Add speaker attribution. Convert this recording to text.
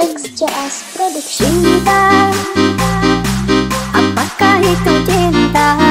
Speaker 1: XJS Production Cinta Apakah itu cinta?